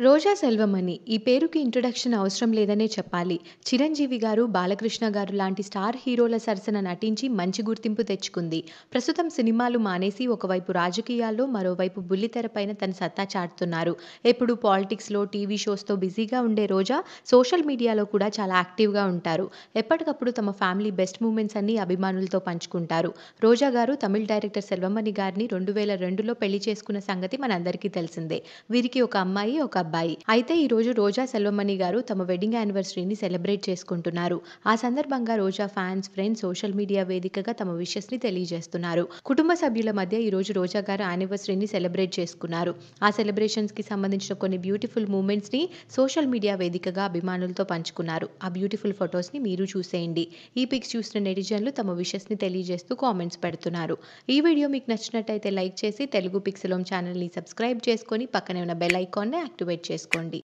రోజా సెల్వమణి ఈ పేరుకి ఇంట్రొడక్షన్ అవసరం లేదనే చెప్పాలి. చిరంజీవి గారు బాలకృష్ణ గారు లాంటి స్టార్ హీరోల సరసన నటించి మంచి గుర్తింపు తెచ్చుకుంది. ప్రస్తుతం సినిమాలు మానేసి ఒకవైపు రాజకీయాల్లో మరోవైపు బుల్లితెరపైన తన సత్తా చాటుతున్నారు. ఎప్పుడు పాలిటిక్స్లో టీవీ షోస్తో బిజీగా ఉండే రోజా సోషల్ మీడియాలో కూడా చాలా యాక్టివ్గా ఉంటారు. ఎప్పటికప్పుడు తమ ఫ్యామిలీ బెస్ట్ మూమెంట్స్ అన్ని అభిమానులతో పంచుకుంటారు. రోజా గారు తమిళ డైరెక్టర్ సెల్వమణి గారిని రెండు వేల రెండులో పెళ్ళి చేసుకున్న సంగతి మనందరికీ తెలిసిందే. వీరికి ఒక అమ్మాయి ఒక అబ్బాయి. అయితే ఈ రోజు రోజా సెల్వమణి గారు తమ వెడ్డింగ్ యానివర్సరీని సెలబ్రేట్ చేసుకుంటున్నారు. ఆ సందర్భంగా Roja fans friends social media వేదికగా తమ విషెస్ని తెలియజేస్తున్నారు. కుటుంబ సభ్యుల మధ్య ఈ రోజు రోజా గారు యానివర్సరీని సెలబ్రేట్ చేసుకున్నారు. ఆ సెలబ్రేషన్స్కి సంబంధించిన కొన్ని బ్యూటిఫుల్ మూమెంట్స్ని సోషల్ మీడియా వేదికగా అభిమానులతో పంచుకున్నారు. ఆ బ్యూటిఫుల్ ఫొటోస్ని మీరు చూసేయండి. ఈ పిక్స్ చూసిన నెటిజన్లు తమ విషెస్ని తెలియజేస్తూ కామెంట్స్ పెడుతున్నారు. ఈ వీడియో మీకు నచ్చినట్టయితే లైక్ చేసి తెలుగు పిక్సెలోమ్ ఛానల్ని సబ్స్క్రైబ్ చేసుకొని పక్కనే ఉన్న బెల్ ఐకాన్ని యాక్టివేట్ చేసుకోండి.